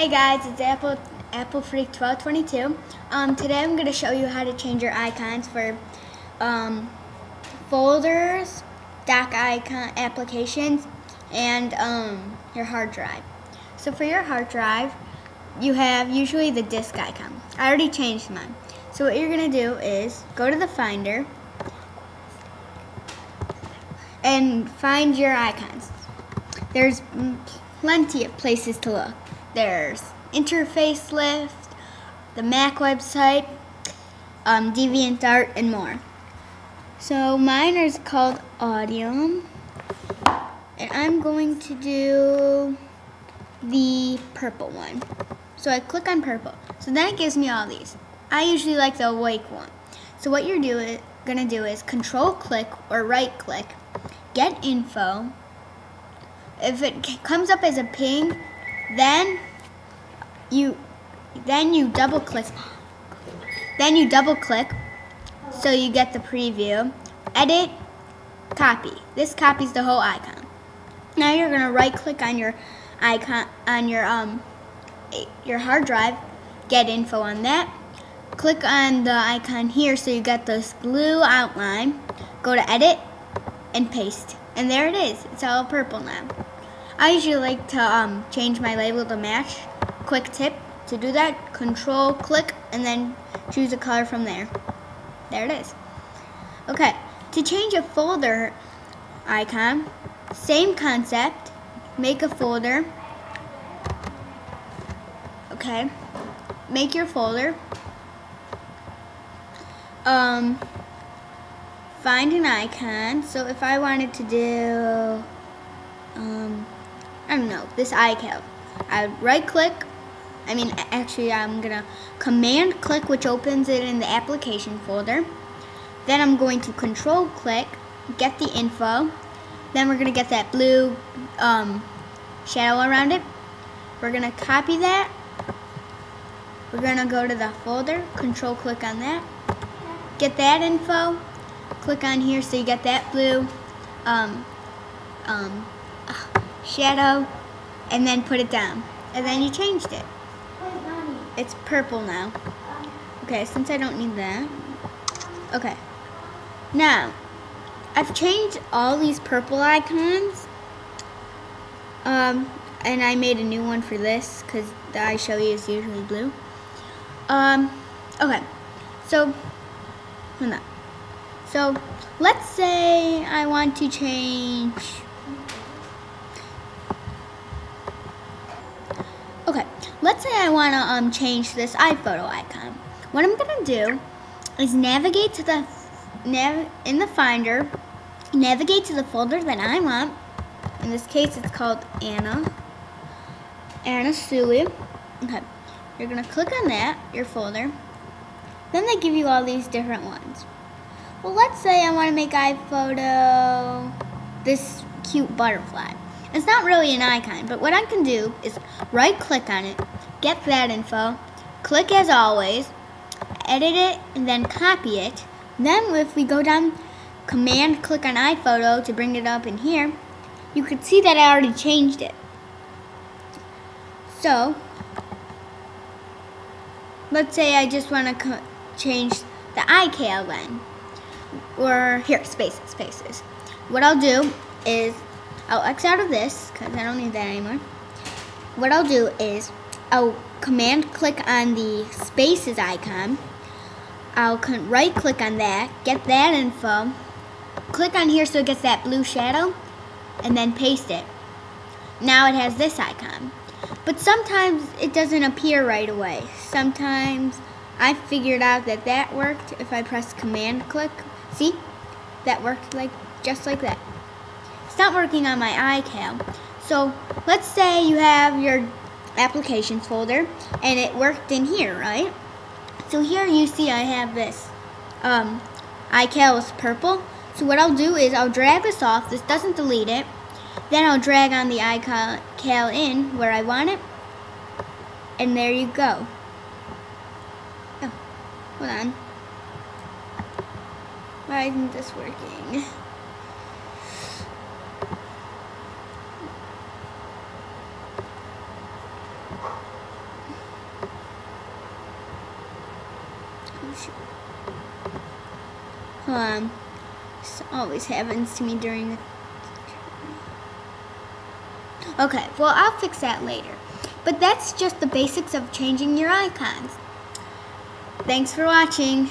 Hey guys, it's Apple Apple Freak 1222. Um, today I'm going to show you how to change your icons for um, folders, Dock icon applications, and um, your hard drive. So for your hard drive, you have usually the disk icon. I already changed mine. So what you're going to do is go to the Finder and find your icons. There's plenty of places to look. There's Interface Lift, the Mac website, um, DeviantArt, and more. So mine is called Audium, and I'm going to do the purple one. So I click on purple. So then it gives me all these. I usually like the awake one. So what you're do gonna do is control click or right click, get info. If it comes up as a ping, then you then you double click. Then you double click so you get the preview. Edit, copy. This copies the whole icon. Now you're gonna right click on your icon on your um your hard drive, get info on that. Click on the icon here so you get this blue outline. Go to edit and paste. And there it is. It's all purple now. I usually like to um, change my label to match. Quick tip to do that, control click and then choose a color from there. There it is. Okay, to change a folder icon, same concept, make a folder. Okay, make your folder. Um, find an icon. So if I wanted to do, I don't know, this iCal. I right click, I mean actually I'm gonna command click which opens it in the application folder. Then I'm going to control click, get the info. Then we're gonna get that blue um, shadow around it. We're gonna copy that. We're gonna go to the folder, control click on that. Get that info, click on here so you get that blue um, um, shadow, and then put it down. And then you changed it. It's purple now. Okay, since I don't need that. Okay. Now, I've changed all these purple icons. Um, and I made a new one for this because the I show you is usually blue. Um, okay. So, hold on. So, let's say I want to change Okay, let's say I want to um, change this iPhoto icon. What I'm going to do is navigate to the, nav in the Finder, navigate to the folder that I want. In this case, it's called Anna, Anna Suli. Okay, you're going to click on that, your folder. Then they give you all these different ones. Well, let's say I want to make iPhoto this cute butterfly. It's not really an icon, but what I can do is right click on it, get that info, click as always, edit it, and then copy it. Then if we go down, command click on iPhoto to bring it up in here, you can see that I already changed it. So, let's say I just want to change the iCal. Or here, spaces, spaces. What I'll do is I'll X out of this because I don't need that anymore. What I'll do is I'll command click on the spaces icon. I'll right click on that, get that info, click on here so it gets that blue shadow, and then paste it. Now it has this icon. But sometimes it doesn't appear right away. Sometimes I figured out that that worked if I press command click. See? That worked like just like that It's not working on my iCal. So let's say you have your applications folder and it worked in here, right? So here you see I have this. Um, iCal is purple. So what I'll do is I'll drag this off. This doesn't delete it. Then I'll drag on the iCal in where I want it. And there you go. Oh, hold on. Why isn't this working? Um. on. This always happens to me during Okay, well, I'll fix that later. But that's just the basics of changing your icons. Thanks for watching.